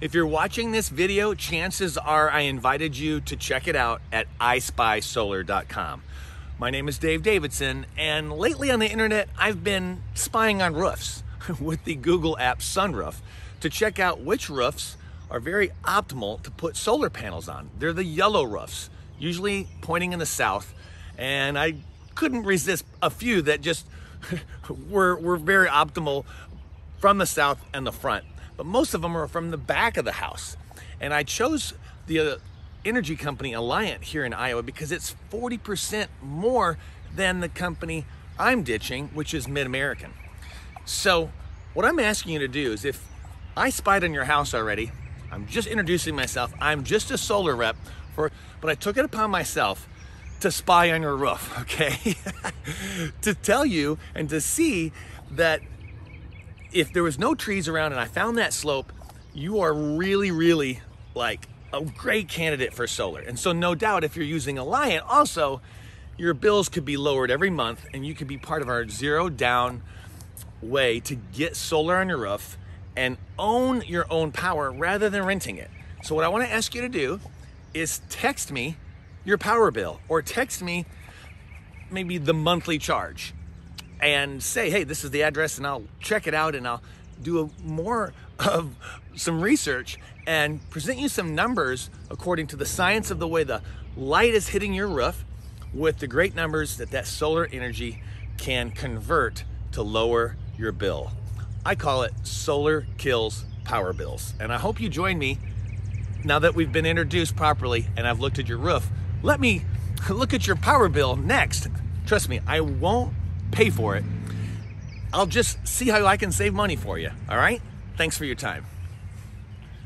If you're watching this video, chances are I invited you to check it out at ispysolar.com. My name is Dave Davidson, and lately on the internet, I've been spying on roofs with the Google app Sunroof to check out which roofs are very optimal to put solar panels on. They're the yellow roofs, usually pointing in the south, and I couldn't resist a few that just were, were very optimal from the south and the front but most of them are from the back of the house. And I chose the uh, energy company Alliant here in Iowa because it's 40% more than the company I'm ditching, which is Mid American. So, what I'm asking you to do is if I spied on your house already, I'm just introducing myself, I'm just a solar rep for, but I took it upon myself to spy on your roof, okay? to tell you and to see that if there was no trees around and I found that slope, you are really, really like a great candidate for solar. And so no doubt if you're using Alliant also, your bills could be lowered every month and you could be part of our zero down way to get solar on your roof and own your own power rather than renting it. So what I want to ask you to do is text me your power bill or text me maybe the monthly charge and say, hey, this is the address, and I'll check it out and I'll do a, more of some research and present you some numbers according to the science of the way the light is hitting your roof with the great numbers that that solar energy can convert to lower your bill. I call it solar kills power bills. And I hope you join me now that we've been introduced properly and I've looked at your roof. Let me look at your power bill next. Trust me, I won't pay for it. I'll just see how I can save money for you. All right? Thanks for your time.